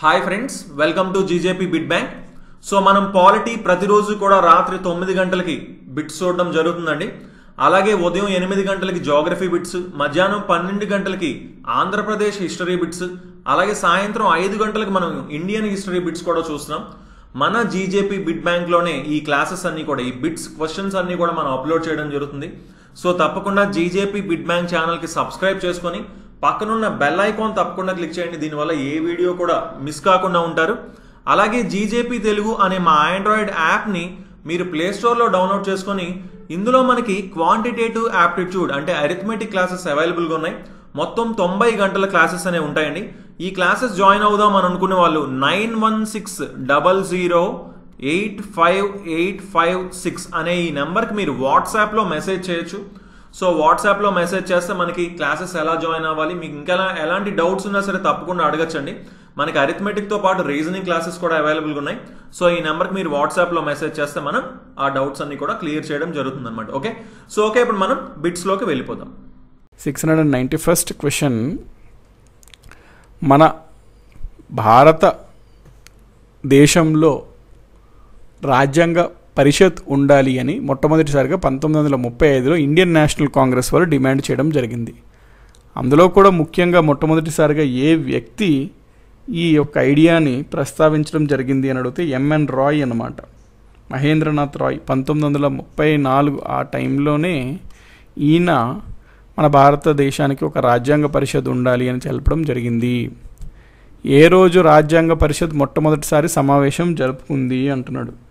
Hi friends welcome to GJP bit bank so మనం polity ప్రతిరోజు కూడా రాత్రి తొమ్మిది గంటలకి బిట్స్ చూడడం జరుగుతుందండి. అలాగే ఉదయం ఎనిమిది గంటలకి జోగ్రఫీ బిట్స్ మధ్యాహ్నం పన్నెండు గంటలకి ఆంధ్రప్రదేశ్ హిస్టరీ బిట్స్ అలాగే సాయంత్రం ఐదు గంటలకు మనం ఇండియన్ హిస్టరీ బిట్స్ కూడా చూస్తున్నాం. మన జీజేపీ బిట్ బ్యాంక్లోనే ఈ క్లాసెస్ అన్నీ కూడా ఈ బిట్స్ క్వశ్చన్స్ అన్నీ కూడా మనం అప్లోడ్ చేయడం జరుగుతుంది. సో తప్పకుండా జీజేపీ బిట్ బ్యాంక్ ఛానల్కి సబ్స్క్రైబ్ చేసుకొని పక్కనున్న బెల్ ఐకాన్ తప్పకుండా క్లిక్ చేయండి. దీనివల్ల ఏ వీడియో కూడా మిస్ కాకుండా ఉంటారు. అలాగే జీజేపీ తెలుగు అనే మా ఆండ్రాయిడ్ యాప్ని మీరు ప్లే స్టోర్లో డౌన్లోడ్ చేసుకొని ఇందులో మనకి క్వాంటిటేటివ్ యాప్టిట్యూడ్ అంటే అరిథమెటిక్ క్లాసెస్ అవైలబుల్గా ఉన్నాయి. మొత్తం తొంభై గంటల క్లాసెస్ అనేవి ఉంటాయండి. ఈ క్లాసెస్ జాయిన్ అవుదాం అని అనుకునే వాళ్ళు nine one six double zero eight five eight five six అనే ఈ నెంబర్కి మీరు వాట్సాప్లో మెసేజ్ చేయొచ్చు. సో వాట్సాప్లో మెసేజ్ చేస్తే మనకి క్లాసెస్ ఎలా జాయిన్ అవ్వాలి మీకు ఇంకా ఎలాంటి డౌట్స్ ఉన్నా సరే తప్పకుండా అడగచ్చండి. మనకి అరిథమెటిక్తో పాటు రీజనింగ్ క్లాసెస్ కూడా అవైలబుల్గా ఉన్నాయి. సో ఈ నెంబర్కి మీరు వాట్సాప్లో మెసేజ్ చేస్తే మనం ఆ డౌట్స్ అన్ని కూడా క్లియర్ చేయడం జరుగుతుంది అనమాట ఓకే? సో ఓకే ఇప్పుడు మనం బిట్స్లోకి వెళ్ళిపోదాం. Six hundred and ninety first question మన భారత దేశంలో రాజ్యాంగ పరిషత్ ఉండాలి అని మొట్టమొదటిసారిగా పంతొమ్మిది వందల ముప్పై ఐదులో ఇండియన్ నేషనల్ కాంగ్రెస్ వారు డిమాండ్ చేయడం జరిగింది. అందులో కూడా ముఖ్యంగా మొట్టమొదటిసారిగా ఏ వ్యక్తి ఈ యొక్క ఐడియాని ప్రస్తావించడం జరిగింది అని అడిగితే ఎంఎన్ రాయ్ అనమాట మహేంద్రనాథ్ రాయ్ పంతొమ్మిది వందల ముప్పై నాలుగు ఆ టైంలోనే ఈయన మన భారతదేశానికి ఒక రాజ్యాంగ పరిషత్ ఉండాలి అని తెలపడం జరిగింది. ఏ రోజు రాజ్యాంగ పరిషత్ మొట్టమొదటిసారి సమావేశం జరుపుకుంది అంటున్నాడు.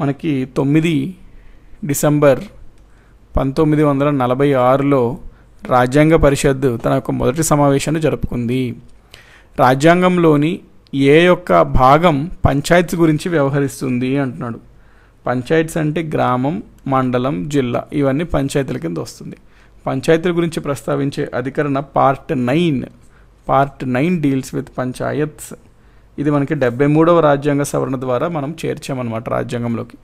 మనకి తొమ్మిది డిసెంబర్ పంతొమ్మిది వందల నలభై ఆరులో రాజ్యాంగ పరిషత్ తన యొక్క మొదటి సమావేశాన్ని జరుపుకుంది. రాజ్యాంగంలోని ఏ యొక్క భాగం పంచాయతీ గురించి వ్యవహరిస్తుంది అంటున్నాడు. పంచాయత్స్ అంటే గ్రామం మండలం జిల్లా ఇవన్నీ పంచాయతీల కింద వస్తుంది. పంచాయతీల గురించి ప్రస్తావించే అధికరణ part nine. Part nine deals with panchayats. ఇది మనకి డెబ్బై మూడవ రాజ్యాంగ సవరణ ద్వారా మనం చేర్చామన్నమాట రాజ్యాంగంలోకి.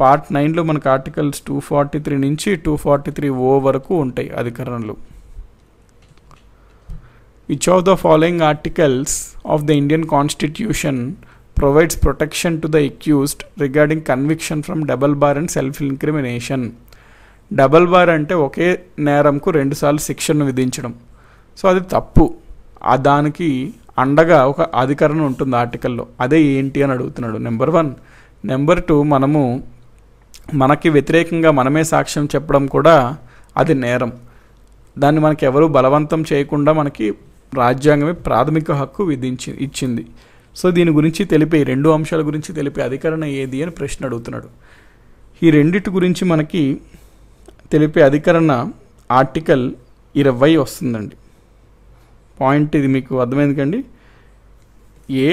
పార్ట్ నైన్లో మనకు ఆర్టికల్స్ టూ ఫార్టీ త్రీ నుంచి టూ ఫార్టీ త్రీ ఓ వరకు ఉంటాయి అధికరణలు. Which of the following articles of the Indian constitution provides protection to the accused regarding conviction from double bar and self incrimination double bar అంటే ఒకే నేరంకు రెండుసార్లు శిక్షను విధించడం. So అది తప్పు. దానికి అండగా ఒక అధికరణ ఉంటుంది ఆర్టికల్లో. అదే ఏంటి అని అడుగుతున్నాడు. నెంబర్ వన్ నెంబర్ టూ మనము మనకి వ్యతిరేకంగా మనమే సాక్ష్యం చెప్పడం కూడా అది నేరం. దాన్ని మనకి ఎవరు బలవంతం చేయకుండా మనకి రాజ్యాంగమే ప్రాథమిక హక్కు విధించి ఇచ్చింది. సో దీని గురించి తెలిపే రెండు అంశాల గురించి తెలిపే అధికరణ ఏది అని ప్రశ్న అడుగుతున్నాడు. ఈ రెండిటి గురించి మనకి తెలిపే అధికరణ ఆర్టికల్ ఇరవై వస్తుందండి. పాయింట్ ఇది మీకు అర్థమైంది కండి. ఏ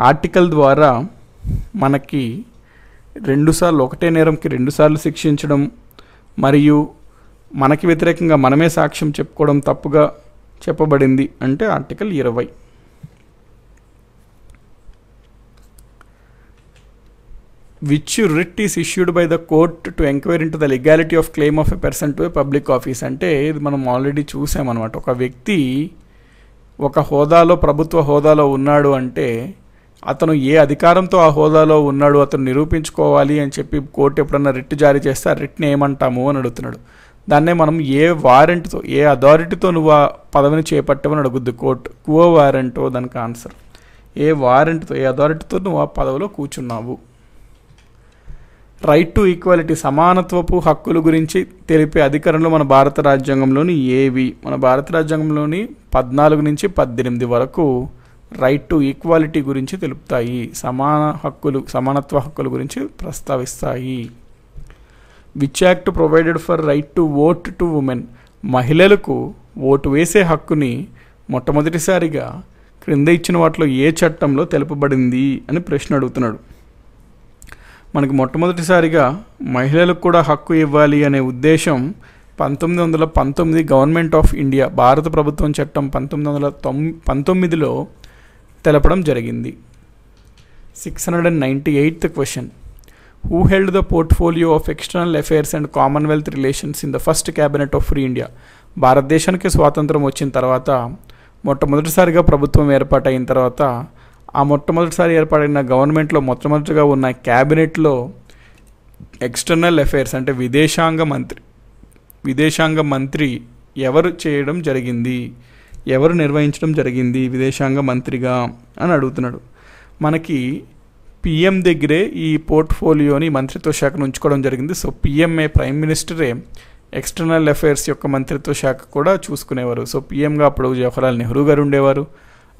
ఆర్టికల్ ద్వారా మనకి రెండుసార్లు ఒకటే నేరంకి రెండుసార్లు శిక్షించడం మరియు మనకి వ్యతిరేకంగా మనమే సాక్ష్యం చెప్పుకోవడం తప్పుగా చెప్పబడింది అంటే ఆర్టికల్ ఇరవై. Which writ is issued by the court to enquiry to the legality of claim of a person to a public office. అంటే ఇది మనం ఆల్రెడీ చూసామన్నమాట. ఒక వ్యక్తి ఒక హోదాలో ప్రభుత్వ హోదాలో ఉన్నాడు అంటే అతను ఏ అధికారంతో ఆ హోదాలో ఉన్నాడు అతను నిరూపించుకోవాలి అని చెప్పి కోర్టు ఎప్పుడన్నా రిట్ జారీ చేస్తే ఆ రిట్ని ఏమంటాము అని అడుగుతున్నాడు. దాన్నే మనం ఏ వారెంట్తో ఏ అథారిటీతో నువ్వు ఆ పదవిని చేపట్టావని అడుగుద్ది కోర్టు. కువో వారెంటో దానికి ఆన్సర్. ఏ వారెంట్తో ఏ అథారిటీతో నువ్వు ఆ పదవిలో కూర్చున్నావు? రైట్ టు ఈక్వాలిటీ సమానత్వపు హక్కుల గురించి తెలిపే అధికారంలో మన భారత రాజ్యాంగంలోని ఏవి? మన భారత రాజ్యాంగంలోని పద్నాలుగు నుంచి పద్దెనిమిది వరకు రైట్ టు ఈక్వాలిటీ గురించి తెలుపుతాయి. సమాన హక్కులు సమానత్వ హక్కుల గురించి ప్రస్తావిస్తాయి. Which act provided for right to vote to women మహిళలకు ఓటు వేసే హక్కుని మొట్టమొదటిసారిగా క్రింద ఇచ్చిన వాటిలో ఏ చట్టంలో తెలుపబడింది అని ప్రశ్న అడుగుతున్నాడు. మనకి మొట్టమొదటిసారిగా మహిళలకు కూడా హక్కు ఇవ్వాలి అనే ఉద్దేశం పంతొమ్మిది వందల పంతొమ్మిది గవర్నమెంట్ ఆఫ్ ఇండియా భారత ప్రభుత్వం చట్టం పంతొమ్మిది వందల తొమ్ పంతొమ్మిదిలో తెలపడం జరిగింది. Six hundred and ninety eighth question who held the portfolio of external affairs and commonwealth relations in the first cabinet of free India భారతదేశానికి స్వాతంత్రం వచ్చిన తర్వాత మొట్టమొదటిసారిగా ప్రభుత్వం ఏర్పాటైన తర్వాత ఆ మొట్టమొదటిసారి ఏర్పడిన గవర్నమెంట్లో మొట్టమొదటిగా ఉన్న క్యాబినెట్లో ఎక్స్టర్నల్ అఫైర్స్ అంటే విదేశాంగ మంత్రి విదేశాంగ మంత్రి ఎవరు చేయడం జరిగింది ఎవరు నిర్వహించడం జరిగింది విదేశాంగ మంత్రిగా అని అడుగుతున్నాడు. మనకి పిఎం దగ్గరే ఈ పోర్ట్ఫోలియోని మంత్రిత్వ శాఖను ఉంచుకోవడం జరిగింది. సో పిఎంఏ ప్రైమ్ మినిస్టరే ఎక్స్టర్నల్ అఫైర్స్ యొక్క మంత్రిత్వ శాఖ కూడా చూసుకునేవారు. సో పిఎంగా అప్పుడు జవహర్లాల్ నెహ్రూ గారు ఉండేవారు.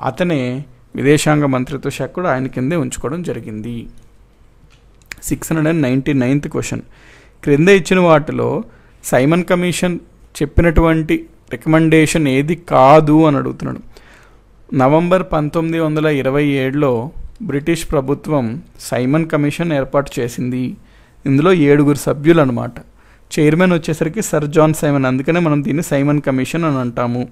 అతనే విదేశాంగ మంత్రిత్వ శాఖ కూడా ఆయన కిందే ఉంచుకోవడం జరిగింది. Six hundred and ninety ninth question క్రింద ఇచ్చిన వాటిలో సైమన్ కమిషన్ చెప్పినటువంటి రికమెండేషన్ ఏది కాదు అని అడుగుతున్నాడు. నవంబర్ పంతొమ్మిది వందల ఇరవై ఏడులో బ్రిటిష్ ప్రభుత్వం సైమన్ కమిషన్ ఏర్పాటు చేసింది. ఇందులో ఏడుగురు సభ్యులు అనమాట చైర్మన్ వచ్చేసరికి సర్ జాన్ సైమన్. అందుకనే మనం దీన్ని సైమన్ కమిషన్ అని అంటాము.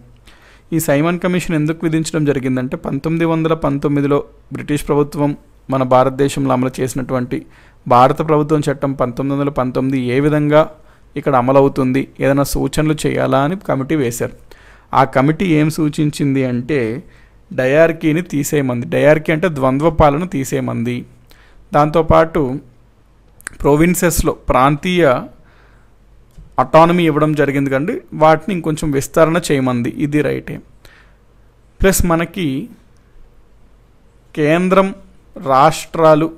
ఈ సైమన్ కమిషన్ ఎందుకు విధించడం జరిగిందంటే పంతొమ్మిది వందల పంతొమ్మిదిలో బ్రిటిష్ ప్రభుత్వం మన భారతదేశంలో అమలు చేసినటువంటి భారత ప్రభుత్వం చట్టం పంతొమ్మిది వందల పంతొమ్మిది ఏ విధంగా ఇక్కడ అమలవుతుంది ఏదైనా సూచనలు చేయాలా అని కమిటీ వేశారు. ఆ కమిటీ ఏం సూచించింది అంటే డయార్కీని తీసేయమంది. డయార్కీ అంటే ద్వంద్వ పాలన తీసేయమంది. దాంతోపాటు ప్రొవిన్సెస్లో ప్రాంతీయ అటానమీ ఇవ్వడం జరిగింది కండి. వాటిని ఇంకొంచెం విస్తరణ చేయమంది. ఇది రైటే. ప్లస్ మనకి కేంద్రం రాష్ట్రాలు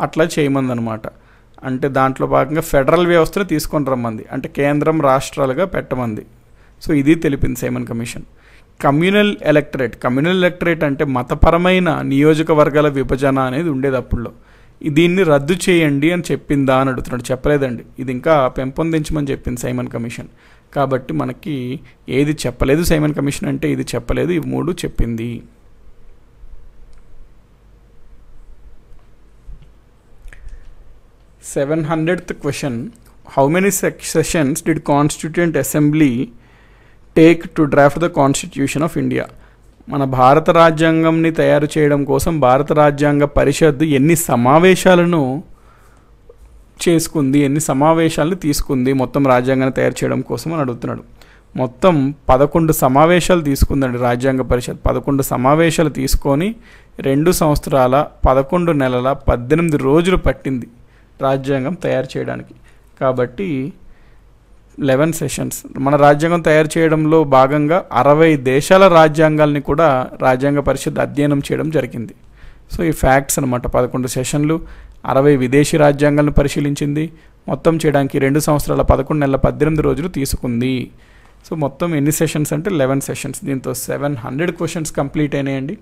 అట్లా చేయమంది అనమాట అంటే దాంట్లో భాగంగా ఫెడరల్ వ్యవస్థను తీసుకొని రమ్మంది. అంటే కేంద్రం రాష్ట్రాలుగా పెట్టమంది. సో ఇది తెలిపింది Simon commission communal electorate communal electorate అంటే మతపరమైన నియోజకవర్గాల విభజన అనేది ఉండేది అప్పుడులో. దీన్ని రద్దు చేయండి అని చెప్పిందా అని అడుగుతున్నాడు. చెప్పలేదండి. ఇది ఇంకా పెంపొందించమని చెప్పింది సైమన్ కమిషన్. కాబట్టి మనకి ఏది చెప్పలేదు సైమన్ కమిషన్ అంటే ఇది చెప్పలేదు ఇవి మూడు చెప్పింది. Seven hundredth question. How many sessions did constituent assembly take to draft the constitution of India? మన భారత రాజ్యాంగంని తయారు చేయడం కోసం భారత రాజ్యాంగ పరిషత్ ఎన్ని సమావేశాలను చేసుకుంది ఎన్ని సమావేశాలను తీసుకుంది మొత్తం రాజ్యాంగాన్ని తయారు చేయడం కోసం అని అడుగుతున్నాడు. మొత్తం పదకొండు సమావేశాలు తీసుకుందండి రాజ్యాంగ పరిషత్. పదకొండు సమావేశాలు తీసుకొని రెండు సంవత్సరాల పదకొండు నెలల పద్దెనిమిది రోజులు పట్టింది రాజ్యాంగం తయారు చేయడానికి. కాబట్టి లెవెన్ సెషన్స్. మన రాజ్యాంగం తయారు చేయడంలో భాగంగా అరవై దేశాల రాజ్యాంగాల్ని కూడా రాజ్యాంగ పరిషత్ అధ్యయనం చేయడం జరిగింది. సో ఈ ఫ్యాక్ట్స్ అనమాట పదకొండు సెషన్లు అరవై విదేశీ రాజ్యాంగాలను పరిశీలించింది. మొత్తం చేయడానికి రెండు సంవత్సరాల పదకొండు నెలల పద్దెనిమిది రోజులు తీసుకుంది. సో మొత్తం ఎన్ని సెషన్స్ అంటే లెవెన్ సెషన్స్. దీంతో సెవెన్ హండ్రెడ్ క్వశ్చన్స్ కంప్లీట్ అయినాయండి.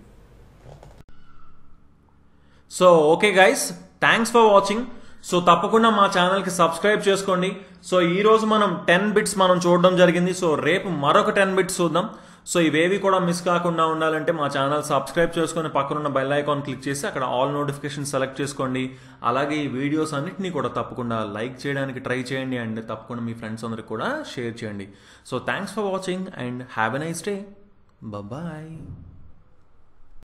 So okay guys. Thanks for watching. So తప్పకుండా మా ఛానల్కి సబ్స్క్రైబ్ చేసుకోండి. సో ఈరోజు మనం టెన్ బిట్స్ మనం చూడడం జరిగింది. సో రేపు మరొక టెన్ బిట్స్ చూద్దాం. సో ఇవేవి కూడా మిస్ కాకుండా ఉండాలంటే మా ఛానల్ సబ్స్క్రైబ్ చేసుకొని పక్కనున్న బెల్ ఐకాన్ క్లిక్ చేసి అక్కడ ఆల్ నోటిఫికేషన్ సెలెక్ట్ చేసుకోండి. అలాగే ఈ వీడియోస్ అన్నింటినీ కూడా తప్పకుండా లైక్ చేయడానికి ట్రై చేయండి అండ్ తప్పకుండా మీ ఫ్రెండ్స్ అందరికి కూడా షేర్ చేయండి. So thanks for watching and have a nice day bye